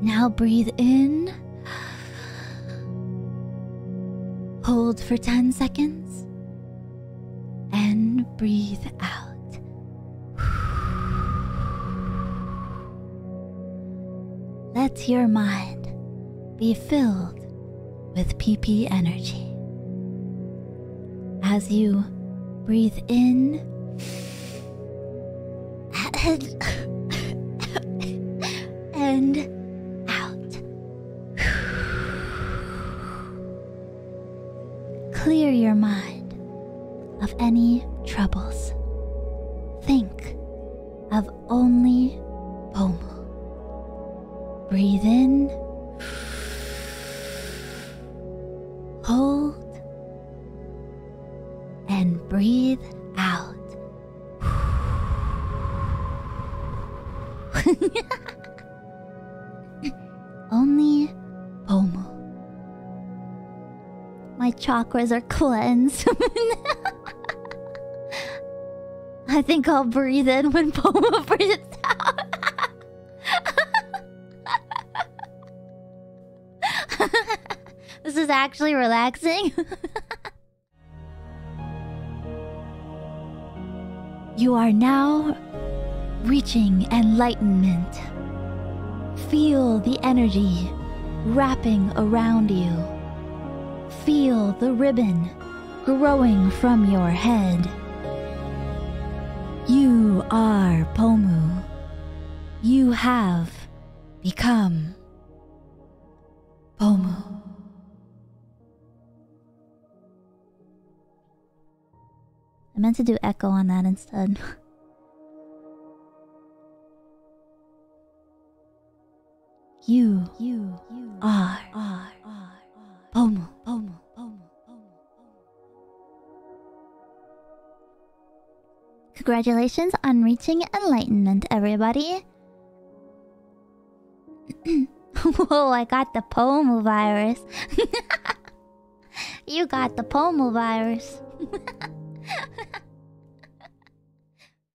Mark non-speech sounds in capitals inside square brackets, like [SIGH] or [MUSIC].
Now breathe in. Hold for 10 seconds. And breathe out. Let your mind be filled with PP energy. As you breathe in and, Clear your mind of any troubles. Think of only Pomu. Breathe in. Hold. And breathe out. [LAUGHS] [LAUGHS] My chakras are cleansed. I think I'll breathe in when Pomu [LAUGHS] breathes out. [LAUGHS] this is actually relaxing. [LAUGHS] you are now reaching enlightenment. Feel the energy wrapping around you. Feel the ribbon growing from your head. You are Pomu. You have become Pomu. I meant to do echo on that instead. [LAUGHS] You, you, you are, are, are, Pomu, Pomu, Congratulations on reaching enlightenment, everybody. [CLEARS THROAT] Whoa, I got the Pomu virus. [LAUGHS] you got the Pomu virus. [LAUGHS]